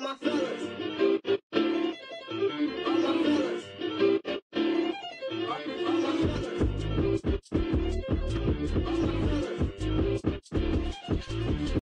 all my fellas. All my fellas.